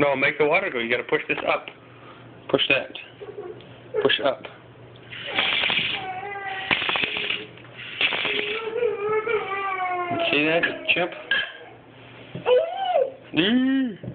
No, make the water go. You gotta push this up. Push that. Push up. See that, Chip? Mm.